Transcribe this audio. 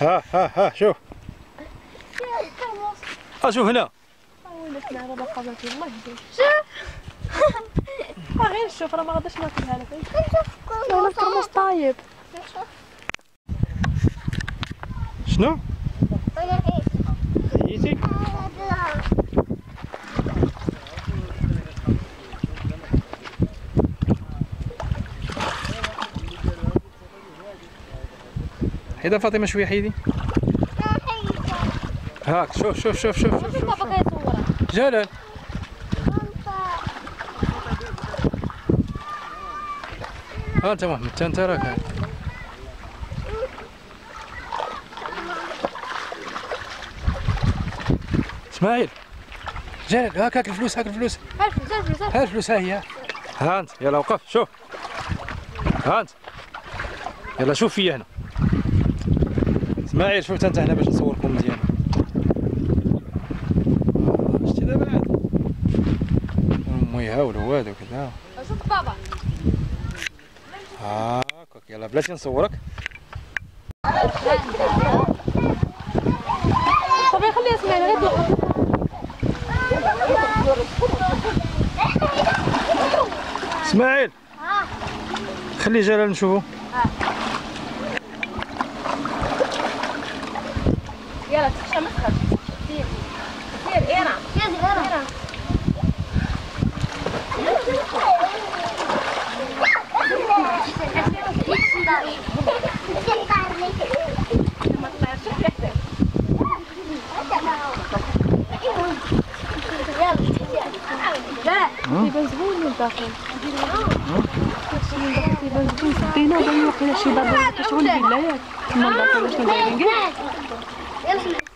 ها ها ها شوف. ها شوف هنا. غير شوف راه ما غاديش ناكلها أنا الترموس طايب شنو حيدا فاطمة شوية حيدي. هاك شوف شوف شوف شوف شوف, شوف. جلال. ها انت محمد انت راك. إسماعيل. جلال هاك هاك الفلوس هاك الفلوس. الف الف الف ها الفلوس ها هي. ها أنت يلا وقف شوف. ها أنت. يلا شوف فيا هنا. اسماعيل شوف انت هنا باش نصوركم مزيان. آه، شتي دابا عاد؟ هما يهاولوا هادو كذا. شوف بابا. هاكاك يلا بلاتي نصورك. طب خليه يسمعنا غير دوق اسماعيل. خلي جلال نشوفو. يلا تخشى مسخر سير سير ايرا ايرا تطلعش ريحتك تيبان زوين من الداخل تيبان زوين سدينا وبان واقيلا شي باب كشغل بالله ياك تما الداخل واش دايرين كاع يلا